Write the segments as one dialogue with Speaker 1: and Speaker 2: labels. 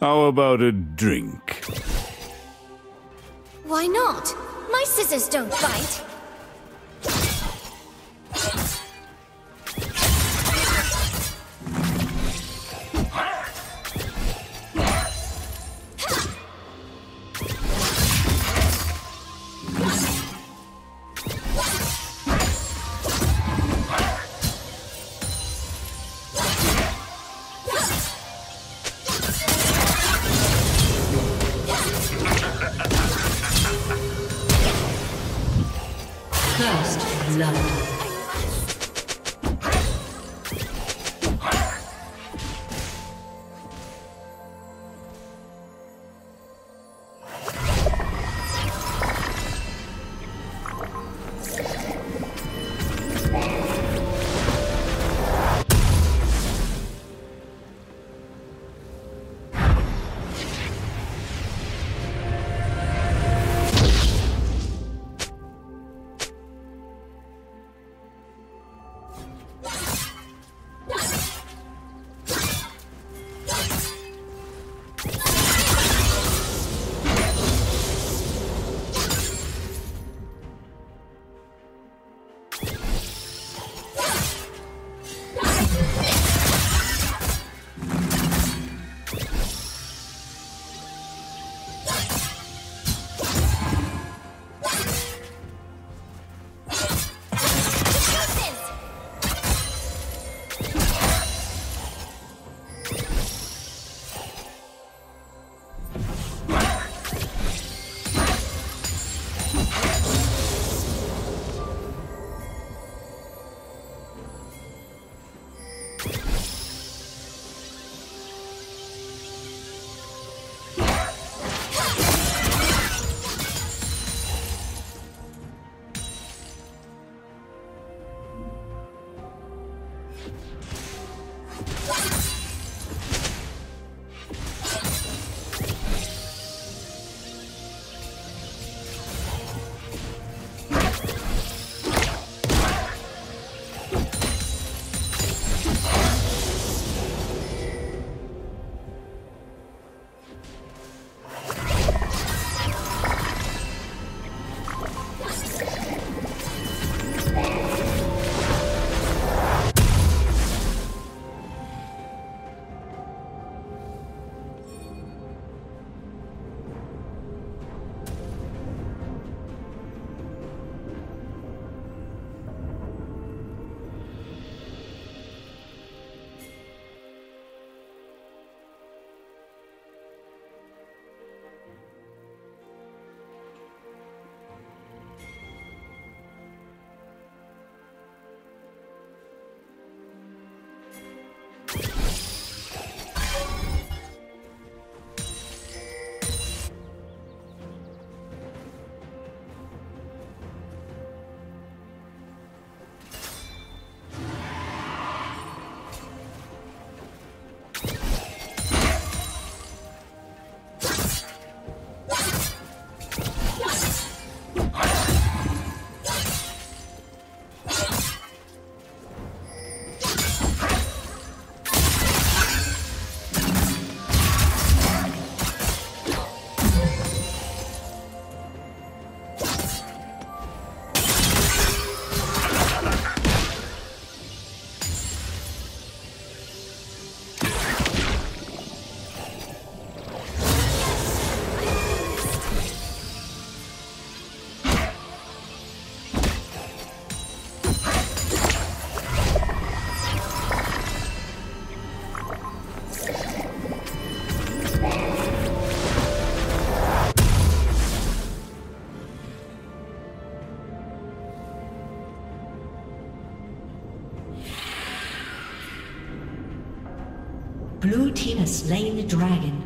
Speaker 1: How about a drink?
Speaker 2: Why not? My scissors don't bite.
Speaker 3: First blood. Slain the dragon.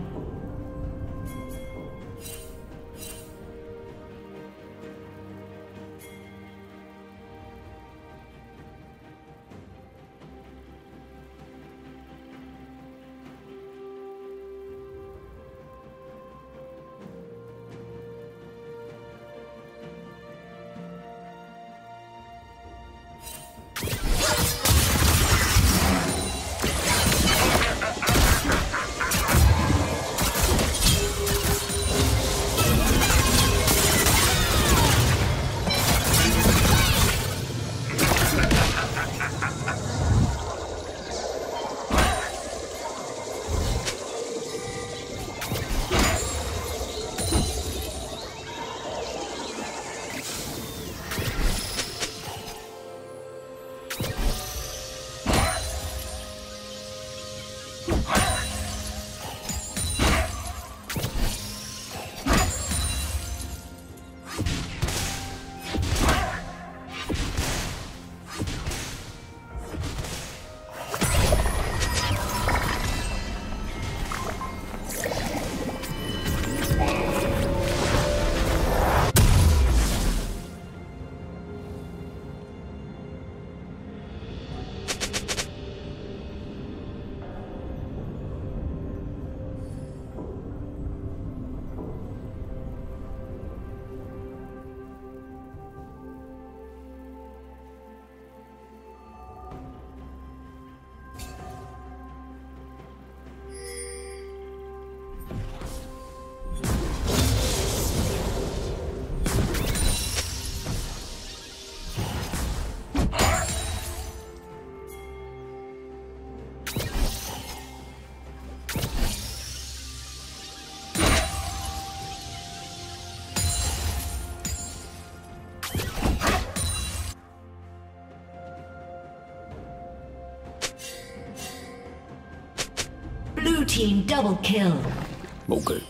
Speaker 3: Team double kill.
Speaker 1: Okay.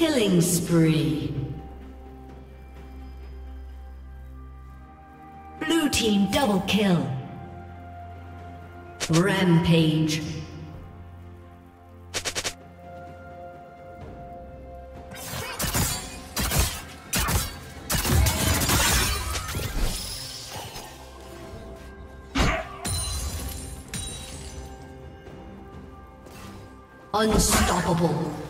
Speaker 3: Killing spree. Blue team double kill. Rampage. Unstoppable.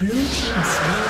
Speaker 3: Blue Team's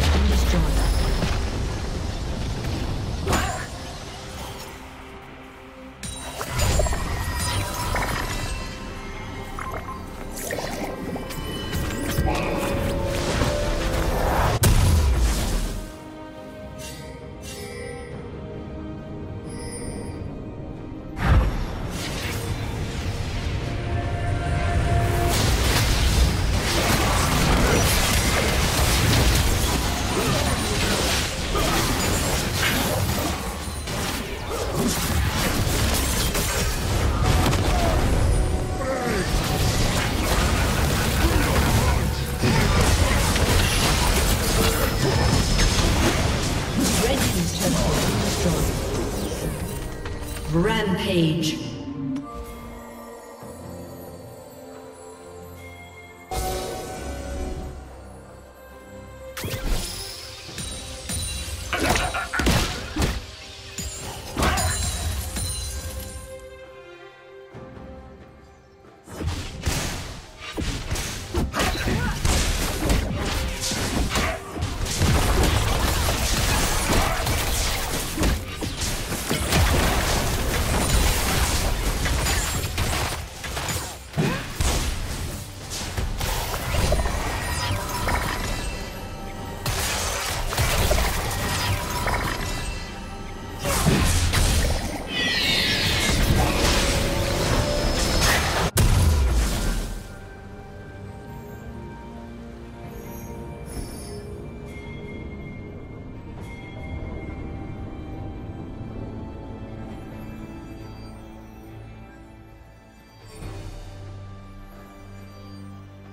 Speaker 3: Rampage.